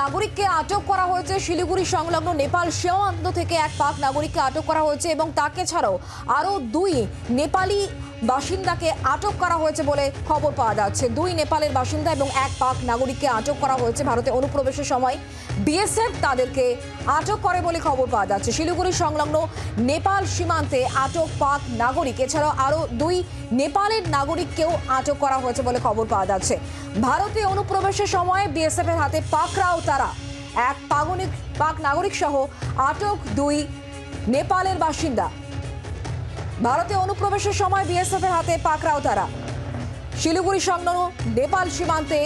নাগরিককে আটক করা হয়েছে শিলিগুড়ি সংলগ্ন নেপাল সীমান্ত থেকে এক পাক নাগরিককে আটক করা হয়েছে এবং তাকে ছাড়াও আরও দুই নেপালি বাসিন্দাকে আটক করা হয়েছে বলে খবর পাওয়া যাচ্ছে। দুই নেপালের বাসিন্দা এবং এক পাক নাগরিককে আটক করা হয়েছে ভারতে অনুপ্রবেশের সময়। বিএসএফ তাদেরকে আটক করে বলে খবর পাওয়া যাচ্ছে। শিলিগুড়ি সংলগ্ন নেপাল সীমান্তে আটক পাক নাগরিক। এছাড়াও আরও দুই নেপালের নাগরিককেও আটক করা হয়েছে বলে খবর পাওয়া যাচ্ছে। ভারতে অনুপ্রবেশের সময় বিএসএফের হাতে পাকরাও তারা। এক পাগনিক পাক নাগরিক সহ আটক দুই নেপালের বাসিন্দা। ভারতে অনুপ্রবেশের সময় বিএসএফ এর হাতে পাকড়াও তারা। শিলিগুড়ি সংলগ্ন নেপাল সীমান্তে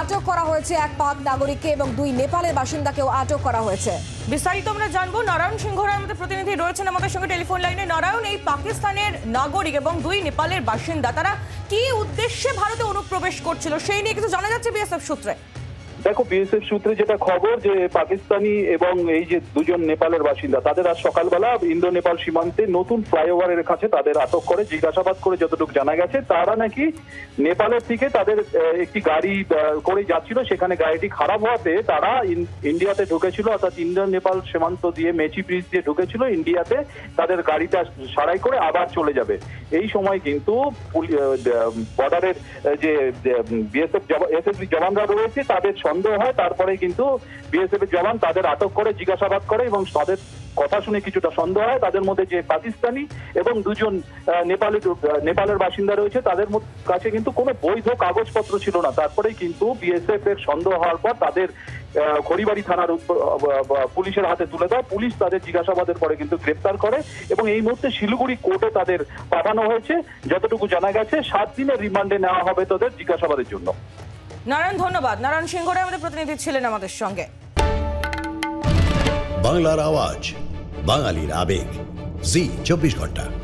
আটক করা হয়েছে এক পাক নাগরিককে এবং দুই নেপালের বাসিন্দাকেও আটক করা হয়েছে। বিস্তারিত আমরা জানব। নারায়ণ সিংহ আমাদের প্রতিনিধি রয়েছেন আমাদের সঙ্গে টেলিফোন লাইনে। নারায়ণ, এই পাকিস্তানের নাগরিক এবং দুই নেপালের বাসিন্দা, তারা কি উদ্দেশ্যে ভারতে অনুপ্রবেশ করছিল সেই নিয়ে কিছু জানা যাচ্ছে বিএসএফ সূত্রে? দেখো বিএসএফ সূত্রে যেটা খবর যে পাকিস্তানি এবং এই যে দুজন নেপালের বাসিন্দা, তাদের আজ সকালবেলা ইন্দো নেপাল সীমান্তে নতুন ফ্লাইওভারের কাছে তাদের আটক করে, জিজ্ঞাসাবাদ করে যতটুকু জানা গেছে, তারা নাকি নেপালের থেকে তাদের একটি গাড়ি করে যাচ্ছিল। সেখানে গাড়িটি খারাপ হওয়াতে তারা ইন্ডিয়াতে ঢুকেছিল, অর্থাৎ ইন্দো নেপাল সীমান্ত দিয়ে মেচি ব্রিজ দিয়ে ঢুকেছিল। ইন্ডিয়াতে তাদের গাড়িটা সারাই করে আবার চলে যাবে। এই সময় কিন্তু বর্ডারের যে বিএসএফ এসএসবি জওয়ানরা রয়েছে, তাদের সন্দেহ হয় তারপরে কিন্তু বিএসএফ এর জওয়ান তাদের আটক করে, জিজ্ঞাসাবাদ করে এবং তাদের কথা শুনে কিছুটা সন্দেহ হয়। তাদের মধ্যে যে পাকিস্তানি এবং দুজন নেপালি নেপালের বাসিন্দা রয়েছে, তাদের কাছে কিন্তু কোনো বৈধ কাগজপত্র ছিল না। তারপরেই কিন্তু বিএসএফ এর সন্দেহ হওয়ার পর তাদের খড়িবাড়ি থানার পুলিশের হাতে তুলে দেয়। পুলিশ তাদের জিজ্ঞাসাবাদের পরে কিন্তু গ্রেপ্তার করে এবং এই মুহূর্তে শিলিগুড়ি কোর্টে তাদের পাঠানো হয়েছে। যতটুকু জানা গেছে, সাত দিনের রিমান্ডে নেওয়া হবে তাদের জিজ্ঞাসাবাদের জন্য। নারায়ণ, ধন্যবাদ। নারায়ণ সিংহ আমাদের প্রতিনিধি ছিলেন আমাদের সঙ্গে। বাংলার আওয়াজ, বাঙালির আবেগ। জি, চব্বিশ ঘণ্টা।